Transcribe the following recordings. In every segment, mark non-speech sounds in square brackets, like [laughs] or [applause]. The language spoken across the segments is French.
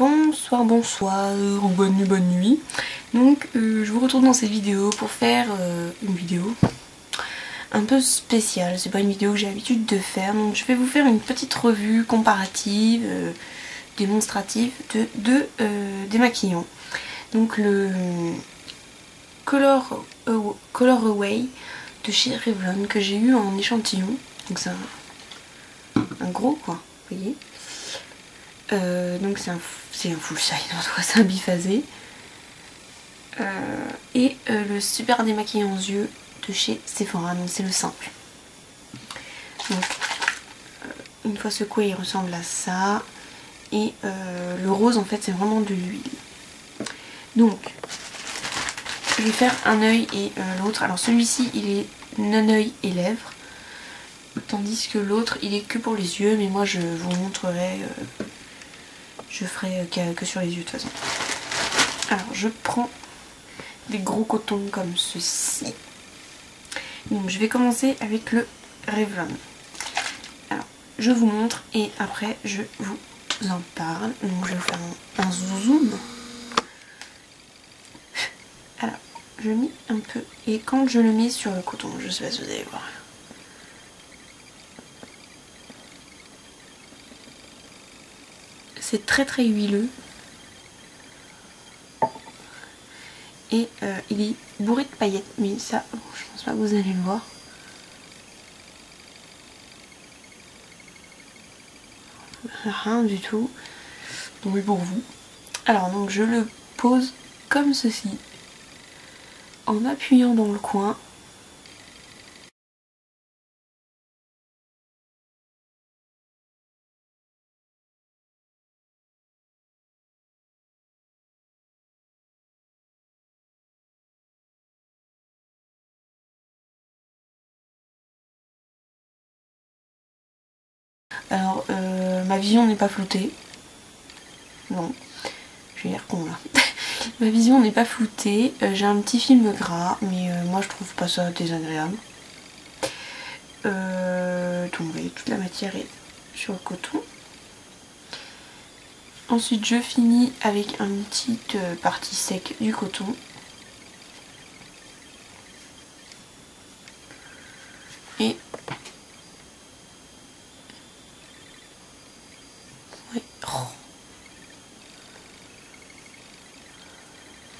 Bonsoir, bonsoir ou bonne nuit, bonne nuit. Donc euh, je vous retrouve dans cette vidéo pour faire euh, une vidéo un peu spéciale. C'est pas une vidéo que j'ai l'habitude de faire. Donc je vais vous faire une petite revue comparative, euh, démonstrative de, de démaquillants. Donc le Color, Color Away de chez Revlon que j'ai eu en échantillon. Donc c'est un, un gros quoi, vous voyez euh, donc c'est un, un, full size, c'est un biphasé. Euh, et euh, le super démaquillant aux yeux de chez Sephora, donc c'est le simple. Donc une fois secoué il ressemble à ça. Et le rose en fait c'est vraiment de l'huile. Donc je vais faire un œil et l'autre. Alors celui-ci il est non œil et lèvres. Tandis que l'autre il est que pour les yeux mais moi je vous montrerai je ferai euh, que sur les yeux de toute façon. Alors je prends des gros cotons comme ceci. Donc je vais commencer avec le Revlon. Alors je vous montre et après je vous en parle. Donc je vais faire un, zoom. Alors je mets un peu et quand je le mets sur le coton, je sais pas si vous allez voir. C'est très très huileux. Et euh, il est bourré de paillettes. Mais ça, je pense pas que vous allez le voir. Rien du tout. Donc pour vous. Alors donc je le pose comme ceci. En appuyant dans le coin. Alors, euh, ma vision n'est pas floutée. Non, je vais dire con là. [laughs] ma vision n'est pas floutée. Euh, j'ai un petit film gras, mais euh, moi je trouve pas ça désagréable. donc, vous toute la matière est sur le coton. Ensuite, je finis avec une petite partie sec du coton. Et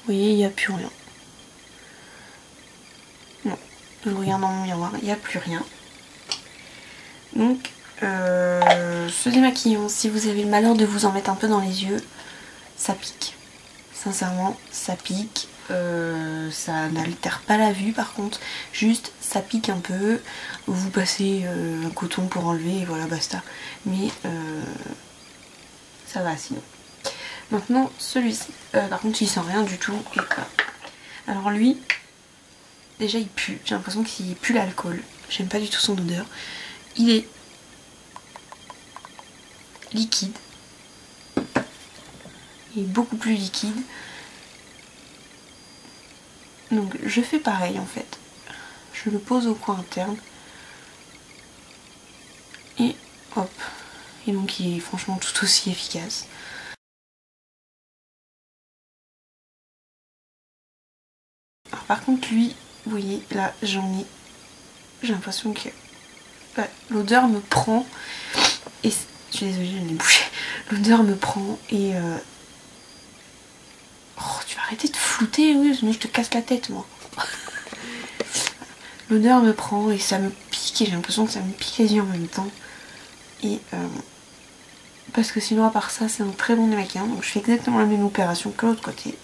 Vous voyez, il n'y a plus rien. Non, je regarde dans mon miroir, il n'y a plus rien. Donc, euh, ce démaquillant, si vous avez le malheur de vous en mettre un peu dans les yeux, ça pique. Sincèrement, ça pique. Euh, ça n'altère pas la vue par contre, juste ça pique un peu. Vous passez euh, un coton pour enlever et voilà, basta. Mais ça va sinon. Maintenant, celui-ci. Euh, par contre, il sent rien du tout. Alors lui, déjà il pue. J'ai l'impression qu'il pue l'alcool. J'aime pas du tout son odeur. Il est liquide. Il est beaucoup plus liquide. Donc je fais pareil en fait. Je le pose au coin interne. Et hop. Et donc il est franchement tout aussi efficace. Par contre lui, vous voyez, là j'en ai... J'ai l'impression que l'odeur me prend. Et je suis désolée, j'en ai bouché. L'odeur me prend et... Euh, oh, tu vas arrêter de flouter, oui, sinon je te casse la tête moi. [laughs] L'odeur me prend et ça me pique et j'ai l'impression que ça me pique les yeux en même temps. Et euh, parce que sinon à part ça c'est un très bon démaquillant donc je fais exactement la même opération que l'autre côté.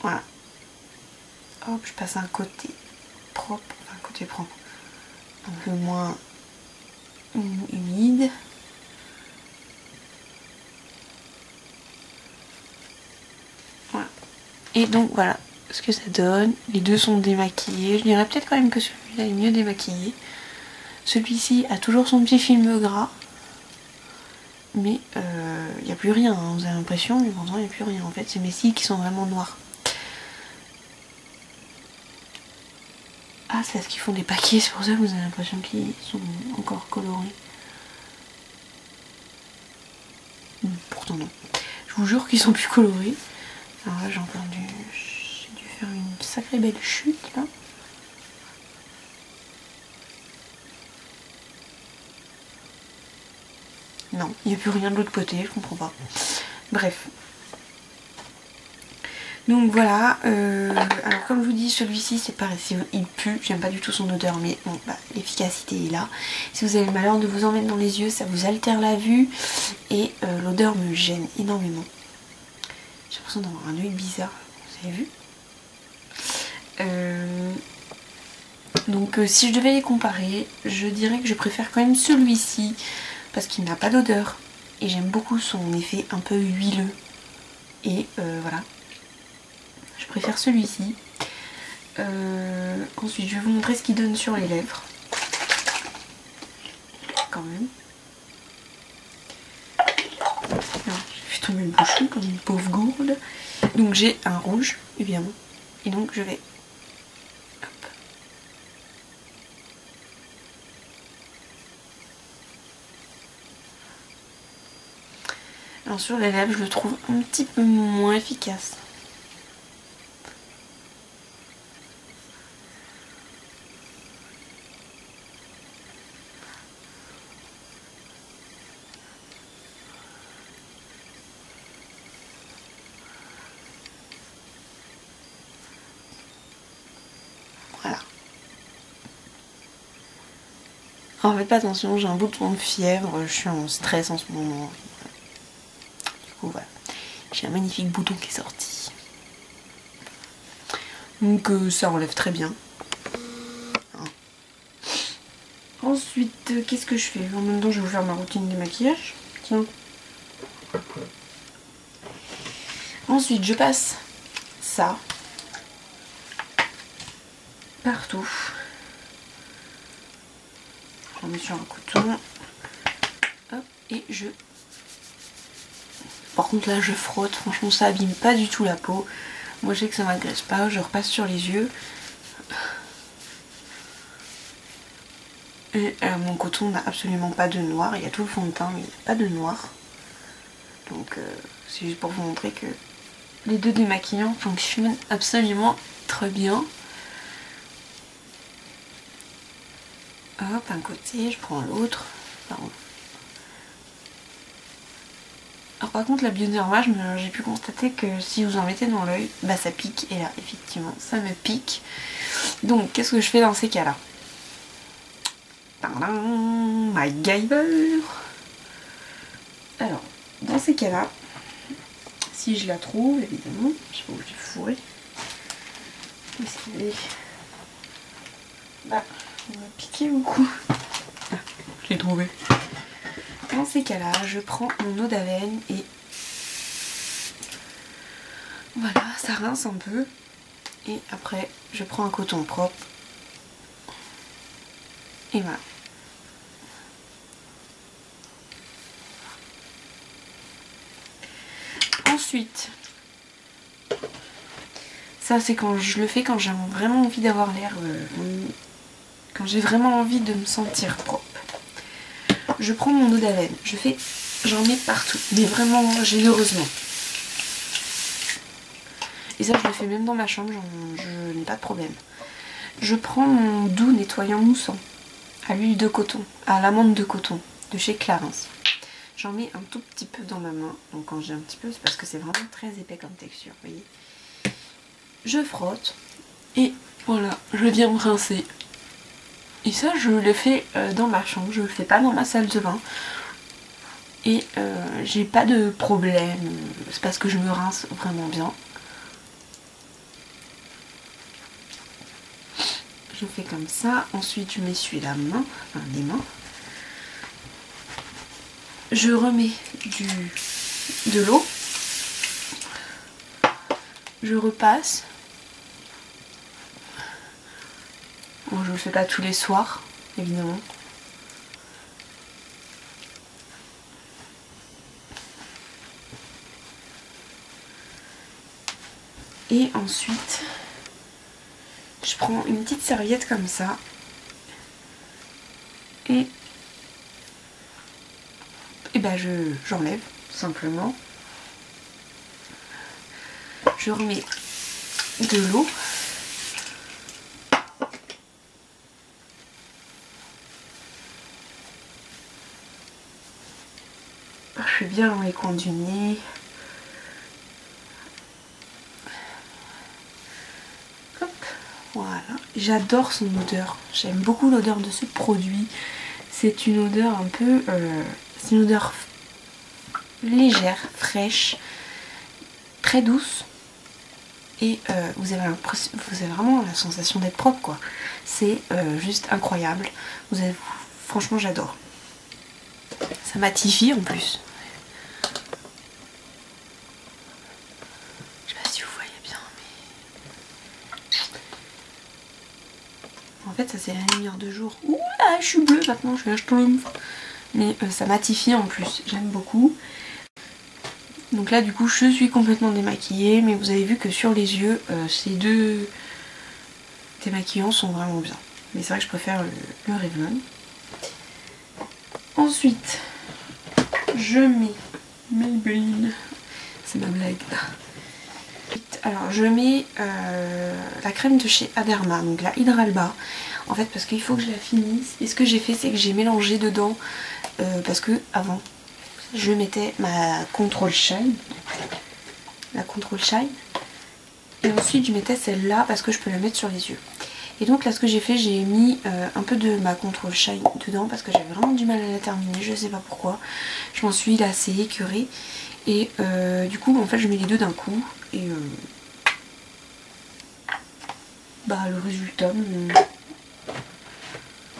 Voilà hop je passe un côté propre, enfin un côté propre, un peu moins humide. Voilà. Et donc voilà ce que ça donne. Les deux sont démaquillés. Je dirais peut-être quand même que celui-là est mieux démaquillé. Celui-ci a toujours son petit film gras. Mais il euh, n'y a plus rien, hein. vous avez l'impression, mais pourtant il n'y a plus rien en fait. C'est mes cils qui sont vraiment noirs. Ah, c'est parce qu'ils font des paquets, c'est pour ça que vous avez l'impression qu'ils sont encore colorés. Pourtant non. vous jure qu'ils sont plus colorés. Alors là j'ai entendu, j'ai dû faire une sacrée belle chute là. Non, il n'y a plus rien de l'autre côté, je comprends pas. Bref. Donc voilà, euh, alors comme je vous dis, celui-ci c'est pareil, il pue, j'aime pas du tout son odeur, mais bon, bah, l'efficacité est là. Si vous avez le malheur de vous en mettre dans les yeux, ça vous altère la vue et euh, l'odeur me gêne énormément. J'ai l'impression d'avoir un œil bizarre, vous avez vu? Euh, Donc si je devais les comparer, je dirais que je préfère quand même celui-ci parce qu'il n'a pas d'odeur et j'aime beaucoup son effet un peu huileux et voilà je préfère celui-ci. Euh, ensuite je vais vous montrer ce qu'il donne sur les lèvres. Quand même. J'ai fait tomber le bouchon comme une pauvre gourde. Donc j'ai un rouge évidemment. Et donc je vais Alors sur les lèvres, je le trouve un petit peu moins efficace. Voilà. En fait, pas attention, j'ai un bouton de fièvre, je suis en stress en ce moment voilà, j'ai un magnifique bouton qui est sorti. Donc euh, ça enlève très bien. Hein. Ensuite, euh, qu'est-ce que je fais? En même temps, je vais vous faire ma routine de maquillage. Tiens. Ensuite, je passe ça partout. J'en mets sur un coton. Et je par contre là je frotte, franchement ça abîme pas du tout la peau. Moi je sais que ça m'agresse pas, je repasse sur les yeux. Et euh, mon coton n'a absolument pas de noir, il y a tout le fond de teint mais il n'y a pas de noir. Donc euh, c'est juste pour vous montrer que les deux démaquillants fonctionnent absolument très bien. Hop, un côté, je prends l'autre. Alors par contre la bioderma, j'ai pu constater que si vous en mettez dans l'œil, bah ça pique. Et là effectivement ça me pique. Donc qu'est-ce que je fais dans ces cas-là? MacGyver Alors dans ces cas-là, si je la trouve évidemment, je sais pas où j'ai. Qu'est-ce Bah, on va piquer beaucoup. Ah, je l'ai trouvé. Dans ces cas-là, je prends mon eau d'avenne et voilà, ça rince un peu. Et après, je prends un coton propre. Et voilà. Ensuite, ça c'est quand je le fais quand j'ai vraiment envie d'avoir l'air... Euh, quand j'ai vraiment envie de me sentir propre je prends mon eau d'haleine, je fais, j'en mets partout, mais vraiment généreusement. Et ça je le fais même dans ma chambre, je n'ai pas de problème. Je prends mon doux nettoyant moussant à l'huile de coton, à l'amande de coton de chez Clarins. J'en mets un tout petit peu dans ma main, donc quand j'ai un petit peu c'est parce que c'est vraiment très épais comme texture, vous voyez. Je frotte et voilà, je viens me rincer et ça, je le fais euh, dans ma chambre, je le fais pas dans ma salle de bain. Et euh, j'ai pas de problème, c'est parce que je me rince vraiment bien. Je fais comme ça, ensuite je m'essuie la main, enfin les mains. Je remets du, de l'eau. Je repasse Bon, je le fais pas tous les soirs, évidemment. Et ensuite, je prends une petite serviette comme ça. Et, et ben je j'enlève simplement. je remets de l'eau. Bien les du nez. Voilà, j'adore son odeur. J'aime beaucoup l'odeur de ce produit. C'est une odeur un peu... Euh, c'est une odeur légère, fraîche, très douce. Et euh, vous, avez vous avez vraiment la sensation d'être propre quoi. C'est euh, juste incroyable. Vous avez, franchement j'adore. Ça matifie en plus. Ça c'est la lumière de jour. Je suis bleue maintenant, je suis un Mais euh, ça matifie en plus, j'aime beaucoup. Donc là du coup je suis complètement démaquillée, mais vous avez vu que sur les yeux, euh, ces deux démaquillants sont vraiment bien. Mais c'est vrai que je préfère le, le Revlon. Ensuite, je mets Maybelline. C'est ma blague alors je mets euh, la crème de chez Aderma, donc la Hydralba. En fait parce qu'il faut que je la finisse. Et ce que j'ai fait c'est que j'ai mélangé dedans euh, parce que avant je mettais ma Control Shine. La Control Shine. Et ensuite je mettais celle-là parce que je peux la mettre sur les yeux. Et donc là ce que j'ai fait j'ai mis euh, un peu de ma Control Shine dedans parce que j'avais vraiment du mal à la terminer, je sais pas pourquoi. Je m'en suis lassée, écœurée. Et du coup en fait je mets les deux d'un coup et euh, bah le résultat, euh,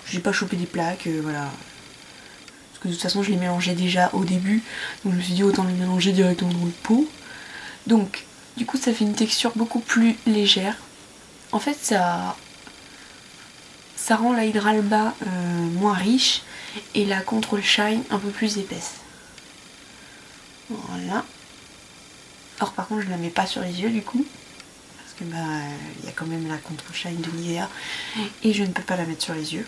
j'ai pas chopé des plaques, euh, voilà. Parce que de toute façon je les mélangeais déjà au début, donc je me suis dit autant les mélanger directement dans le pot. Donc du coup ça fait une texture beaucoup plus légère. En fait ça, ça rend la Hydralba moins riche et la Control Shine un peu plus épaisse. Voilà. Or par contre je la mets pas sur les yeux du coup. Parce que bah il y a quand même la contre shine de Nivea. Et je ne peux pas la mettre sur les yeux.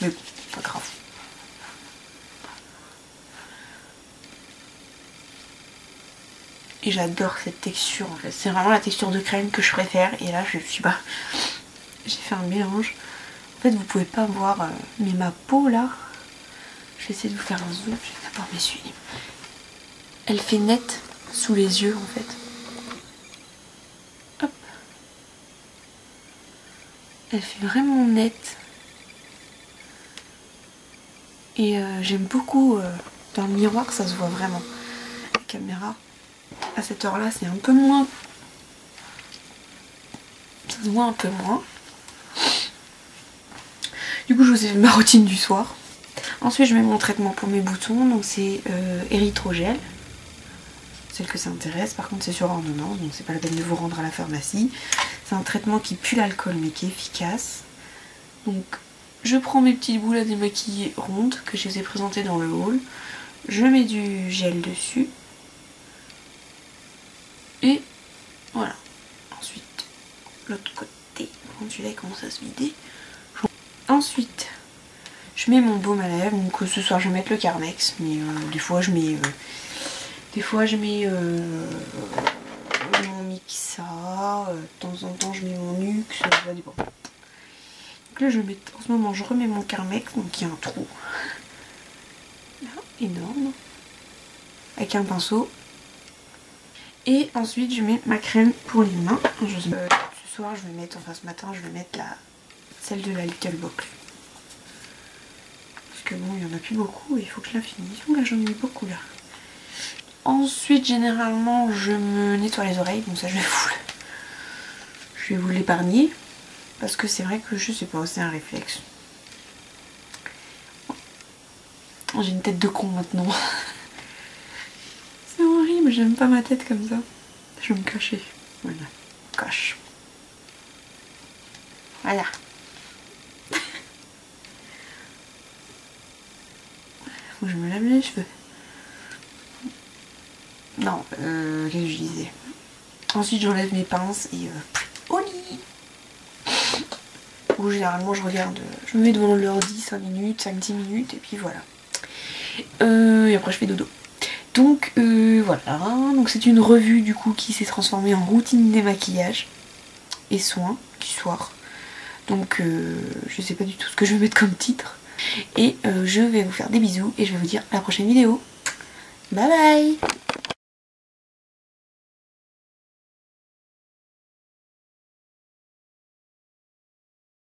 Mais bon, pas grave. Et j'adore cette texture en fait. C'est vraiment la texture de crème que je préfère. Et là je suis pas. J'ai fait un mélange. En fait vous pouvez pas voir. Euh, mais ma peau là. Je vais essayer de vous faire un zoom. Je vais d'abord m'essuyer. Elle fait nette sous les yeux en fait. Hop. Elle fait vraiment nette. Et euh, j'aime beaucoup euh, dans le miroir, ça se voit vraiment. La caméra, à cette heure-là, c'est un peu moins. Ça se voit un peu moins. Du coup, je vous ai fait ma routine du soir. Ensuite, je mets mon traitement pour mes boutons. Donc, c'est euh, érythrogel que ça intéresse. Par contre, c'est sur ordonnance, donc c'est pas la peine de vous rendre à la pharmacie. C'est un traitement qui pue l'alcool mais qui est efficace. Donc, je prends mes petites boules à démaquiller rondes que je vous ai présentées dans le haul. Je mets du gel dessus. Et voilà. Ensuite, l'autre côté, quand celui-là commence à se vider. Ensuite, je mets mon baume à lèvres. Donc ce soir, je vais mettre le Carmex. Mais euh, des fois, je mets... Euh, des fois je mets euh, mon Mixa, euh, de temps en temps je mets mon Nux, ça Donc là je mets, en ce moment je remets mon Carmex, donc il y a un trou. Là, énorme. Avec un pinceau. Et ensuite je mets ma crème pour les mains. Euh, ce soir je vais mettre, enfin ce matin je vais mettre la, celle de la Little Box. Parce que bon il n'y en a plus beaucoup et il faut que je la finisse. Là j'en ai beaucoup là. Ensuite, généralement, je me nettoie les oreilles. Donc ça, je vais vous, je vais vous l'épargner. Parce que c'est vrai que je sais pas, c'est un réflexe. J'ai une tête de con maintenant. [laughs] c'est horrible, j'aime pas ma tête comme ça. Je vais me cacher. Voilà, cache. Voilà. [laughs] Faut que je me lave les cheveux. Non, euh, qu'est-ce que je disais? Ensuite, j'enlève mes pinces et euh, au lit Ou généralement, je regarde, je me mets devant l'ordi 5 minutes, 5-10 minutes, et puis voilà. Euh, et après, je fais dodo. Donc euh, voilà, donc c'est une revue du coup qui s'est transformée en routine démaquillage et soins du soir. Donc euh, je sais pas du tout ce que je vais mettre comme titre. Et euh, je vais vous faire des bisous et je vais vous dire à la prochaine vidéo. Bye bye